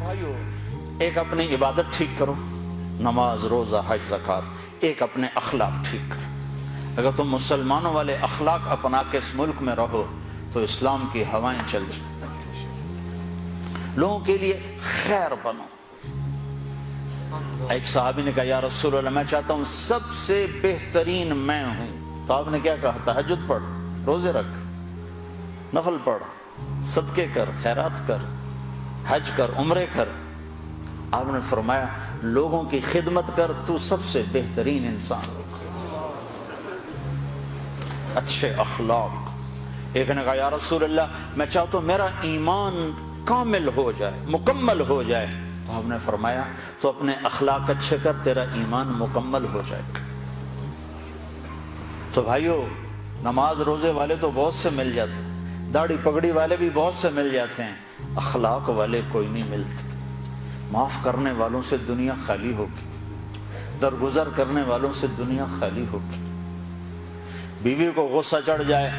भाइयों, एक अपनी इबादत ठीक करो, नमाज़, रोज़ा, हज, ज़क़़त, एक अपने अखलाक ठीक करो। अगर तुम मुसलमानों वाले अखलाक अपना के इस मुल्क में रहो तो इस्लाम की हवाएँ चल लोगों के लिए खैर बनो। एक साहबी ने कहा, या रसूल मैं चाहता हूँ सबसे बेहतरीन मैं हूँ। तो आपने क्या कहा? तहजद पढ़, रोज़े रख, नफल पढ़, सदके कर, खैरात कर। हज कर, उम्रे कर। आपने फरमाया, लोगों की खिदमत कर, तू सबसे बेहतरीन इंसान अच्छे अखलाक। एक ने कहा, या रसूल अल्लाह मैं चाहता हूँ मेरा ईमान कामिल हो जाए, मुकम्मल हो जाए। तो आपने फरमाया तो अपने अखलाक अच्छे कर, तेरा ईमान मुकम्मल हो जाएगा। तो भाइयों, नमाज़ रोज़े वाले तो बहुत से मिल जाते दाढ़ी पगड़ी वाले भी बहुत से मिल जाते हैं। अखलाक वाले कोई नहीं मिलते। माफ़ करने वालों से दुनिया खाली होगी। दरगुजर करने वालों से दुनिया खाली होगी। बीवी को गुस्सा चढ़ जाए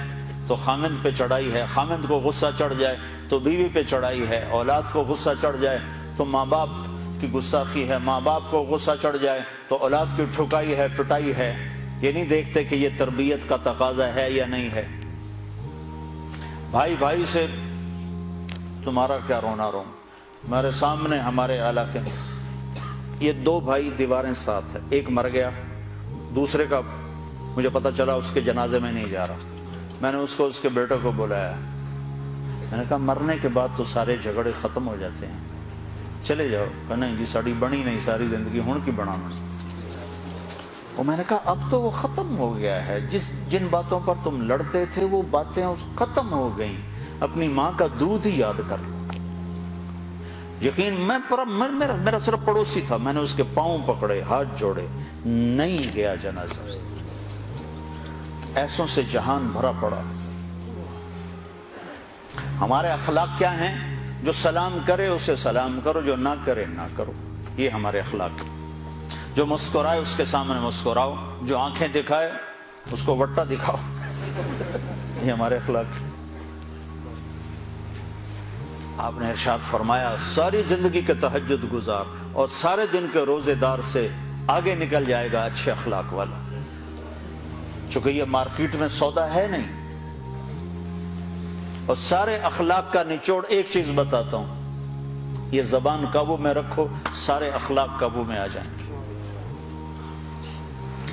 तो खामिंद पे चढ़ाई है। खामिंद को गुस्सा चढ़ जाए तो बीवी पे चढ़ाई है। औलाद को गुस्सा चढ़ जाए तो माँ बाप की गुस्साखी है। माँ बाप को गुस्सा चढ़ जाए तो औलाद की ठुकाई है, पिटाई है। ये नहीं देखते कि ये तरबियत का तकाजा है या नहीं है। भाई भाई से तुम्हारा क्या रोना रो मेरे सामने हमारे इलाके में ये दो भाई दीवारें साथ है। एक मर गया, दूसरे का मुझे पता चला उसके जनाजे में नहीं जा रहा। मैंने उसको, उसके बेटे को बुलाया। मैंने कहा, मरने के बाद तो सारे झगड़े ख़त्म हो जाते हैं। चले जाओ। कहा, नहीं जी, साड़ी बनी नहीं, सारी ज़िंदगी हूँ की बनाना और मैंने कहा, अब तो वो ख़त्म हो गया है। जिस जिन बातों पर तुम लड़ते थे, वो बातें ख़त्म हो गई। अपनी माँ का दूध ही याद कर। यकीन मैं पर मैं, मेरा मेरा सिर्फ़ पड़ोसी था। मैंने उसके पाँव पकड़े हाथ जोड़े नहीं गया जनाजा। ऐसों से जहान भरा पड़ा। हमारे अखलाक क्या हैं? जो सलाम करे उसे सलाम करो जो ना करे ना करो। ये हमारे अखलाक। है जो मुस्कुराए उसके सामने मुस्कुराओ। जो आँखें दिखाए उसको वट्टा दिखाओ। ये हमारे अखलाक। आपने इरशाद फरमाया, सारी ज़िंदगी के तहजद गुजार और सारे दिन के रोजेदार से आगे निकल जाएगा अच्छे अखलाक वाला। चूँकि ये मार्केट में सौदा है नहीं। और सारे अखलाक का निचोड़ एक चीज़ बताता हूँ, ये जबान काबू में रखो, सारे अखलाक काबू में आ जाएँगे।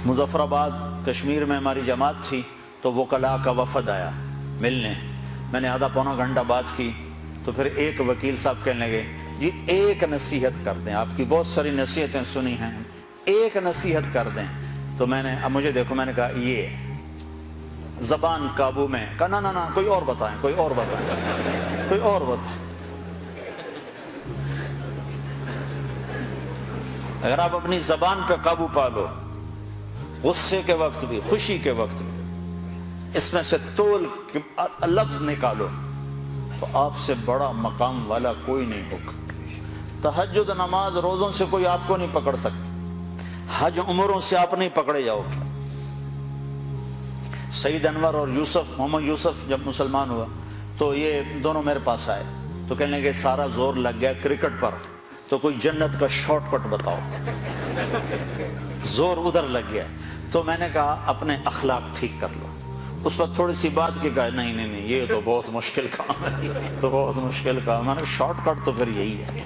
मुजफ्फराबाद, कश्मीर में हमारी जमात थी तो वो कला का वफद आया मिलने। मैंने आधा पौना घंटा बात की तो फिर एक वकील साहब कहने लगे, जी, एक नसीहत कर दें, आपकी बहुत सारी नसीहतें सुनी हैं, एक नसीहत कर दें। तो मैंने, अब मुझे देखो, मैंने कहा, ये जबान काबू में, कहा, ना ना ना, कोई और बताएँ, कोई और बताएँ, कोई और बताएँ। अगर आप अपनी जबान पे काबू पा लो गुस्से के वक्त भी, खुशी के वक्त भी, इसमें से तोल लफ्ज निकालो। तो आपसे बड़ा मकाम वाला कोई नहीं होगा तहजद नमाज़ रोजों से कोई आपको नहीं पकड़ सकता। हज उम्रों से आप नहीं पकड़े जाओगे। सईद अनवर और यूसुफ, मोहम्मद यूसुफ जब मुसलमान हुआ तो ये दोनों मेरे पास आए। तो कहने लगे, सारा ज़ोर लग गया क्रिकेट पर। तो कोई जन्नत का शॉर्टकट बताओ। ज़ोर उधर लग गया। तो मैंने कहा, अपने अखलाक ठीक कर लो। उस पर थोड़ी सी बात की कहा नहीं नहीं नहीं ये तो बहुत मुश्किल काम है तो बहुत मुश्किल काम मैंने शॉर्टकट तो फिर यही है।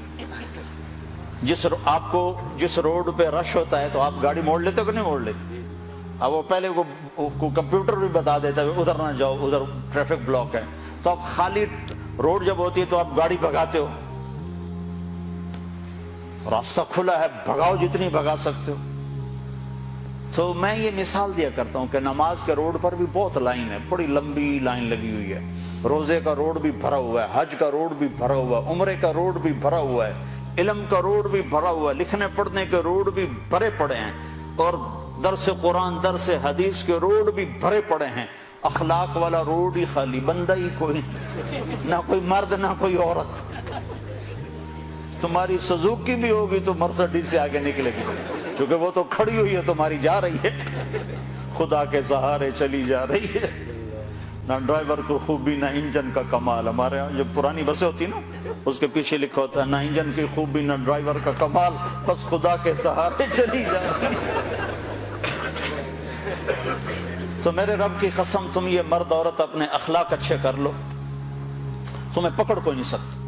जिस आपको जिस रोड पे रश होता है तो आप गाड़ी मोड़ लेते हो कि नहीं मोड़ लेते? अब वो पहले को, को कंप्यूटर भी बता देता है उधर ना जाओ उधर ट्रैफ़िक ब्लॉक है। तो आप खाली रोड जब होती है तो आप गाड़ी भगाते हो। रास्ता खुला है भगाओ जितनी भगा सकते हो। तो मैं ये मिसाल दिया करता हूँ कि नमाज़ के रोड पर भी बहुत लाइन है, बड़ी लंबी लाइन लगी हुई है। रोज़े का रोड भी भरा हुआ है, हज का रोड भी भरा हुआ है, उम्र का रोड भी भरा हुआ है, इलम का रोड भी भरा हुआ है, लिखने पढ़ने के रोड भी भरे पड़े हैं और दर से कुरान दर से हदीस के रोड भी भरे पड़े हैं। अखलाक वाला रोड ही खाली, बंदा ही कोई, ना कोई मर्द, ना कोई औरत। तुम्हारी सजूकी भी होगी तो मर्सडीज से आगे निकलेगी। क्योंकि वो तो खड़ी हुई है, तुम्हारी जा रही है। खुदा के सहारे चली जा रही है। ना ड्राइवर को खूबी, ना इंजन का कमाल। हमारे यहाँ जो पुरानी बसें होती ना, उसके पीछे लिखा होता है, ना इंजन की खूबी, ना ड्राइवर का कमाल। बस खुदा के सहारे चली जाए तो मेरे रब की कसम, तुम ये मर्द औरत अपने अखलाक अच्छे कर लो। तुम्हें पकड़ को नहीं सकते।